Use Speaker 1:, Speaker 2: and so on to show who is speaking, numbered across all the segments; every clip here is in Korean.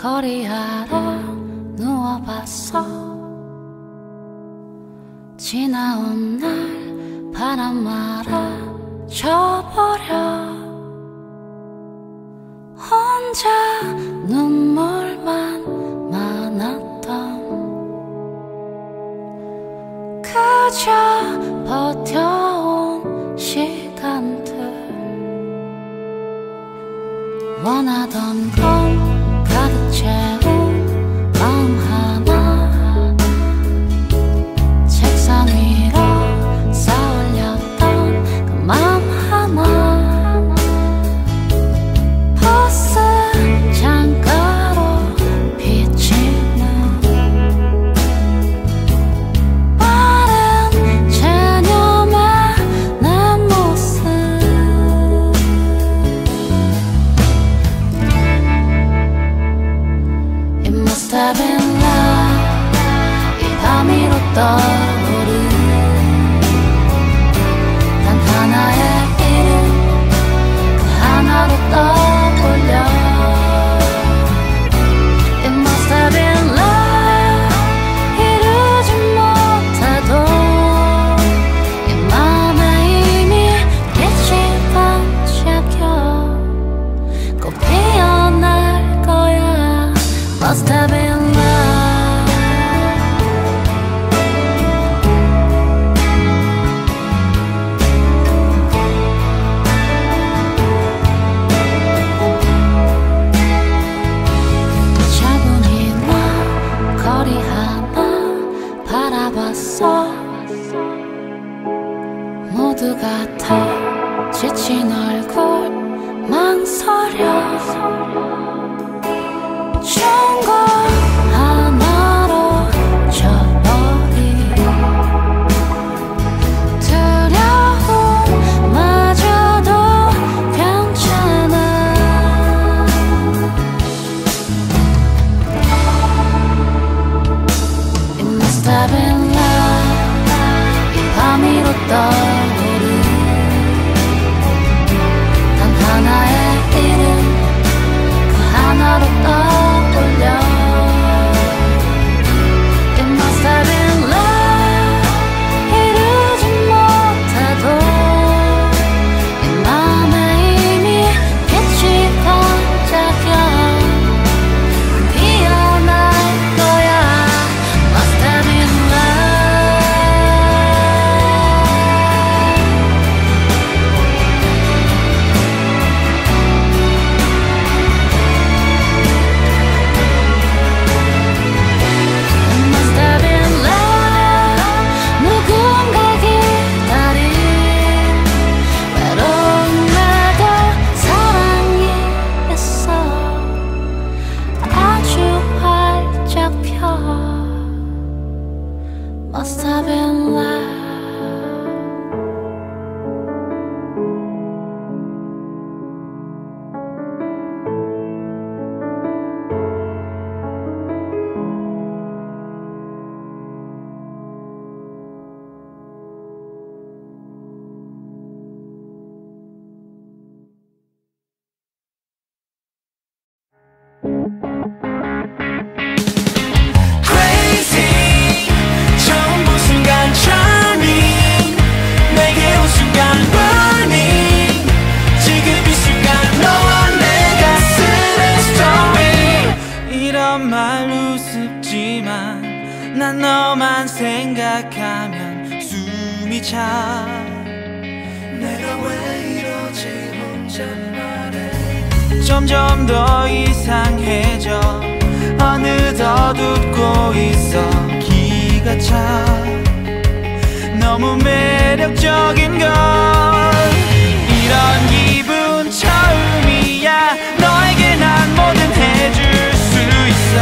Speaker 1: 거리 하나 누워봤어. 지나온 날 바람 말아줘버려. 혼자 눈물만 많았던 그저 버텨온 시간들. 원하던 건 Just having love 痛みのと Cause I've been loved 밤이
Speaker 2: 롯던 더 이상해져. 어느덧 웃고 있어. 기가 차. 너무 매력적인 걸. 이런 기분 처음이야. 너에게 난 뭐든 해줄 수 있어.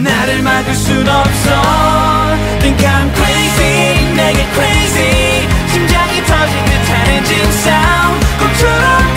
Speaker 2: 나를 막을 순 없어. Think I'm crazy. 내게 crazy. 심장이 터질 듯한 엔진 사운드 꿈처럼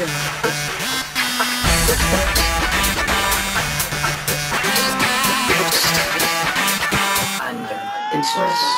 Speaker 2: Under. Under.
Speaker 1: In source.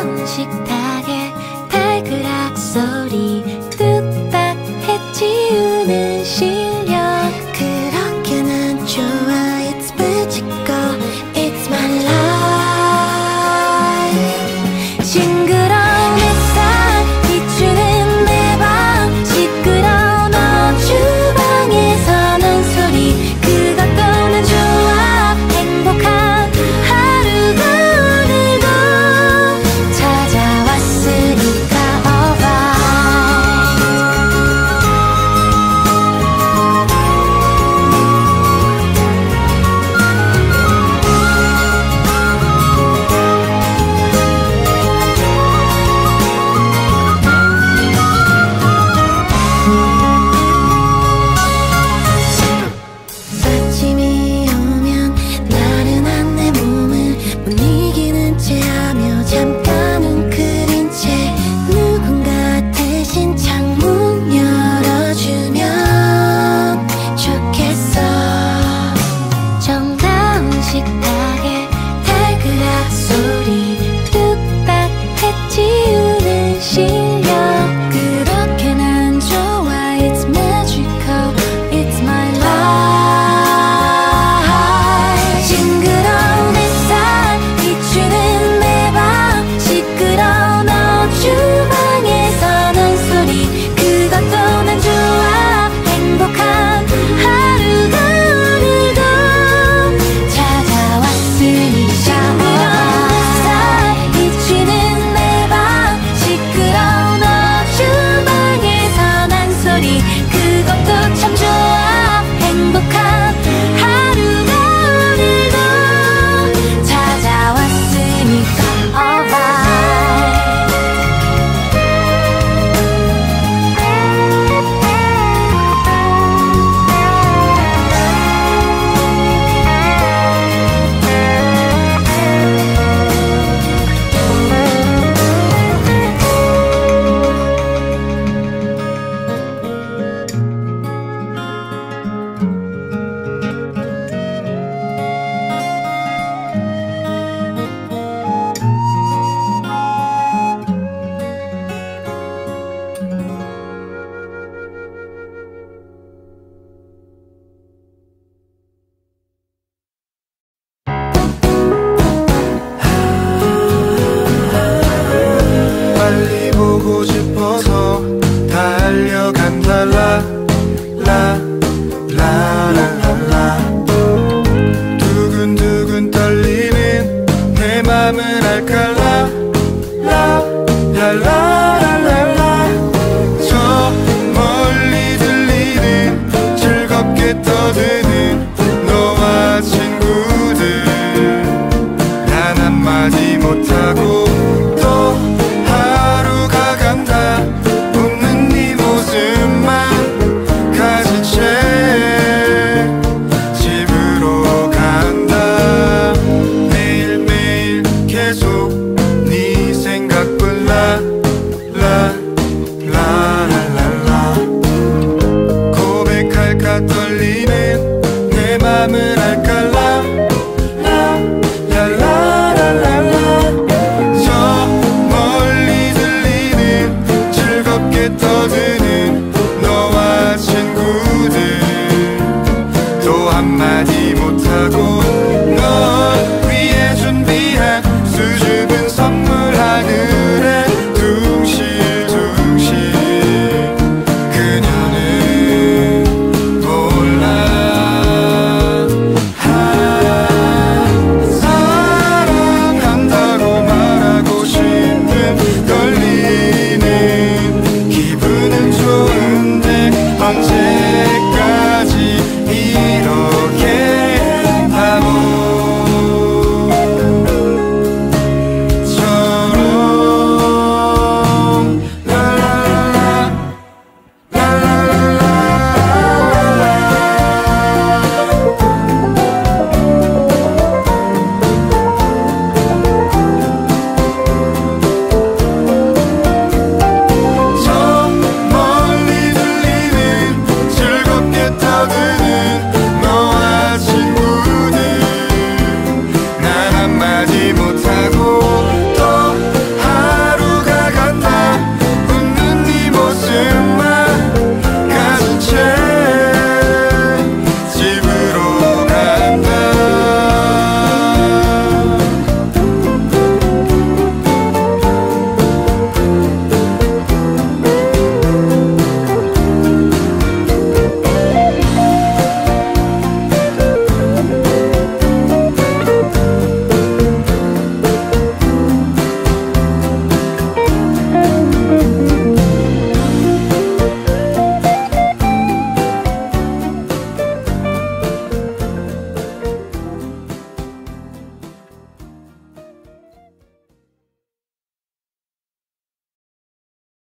Speaker 1: It's my love
Speaker 3: 단 한마디 못하고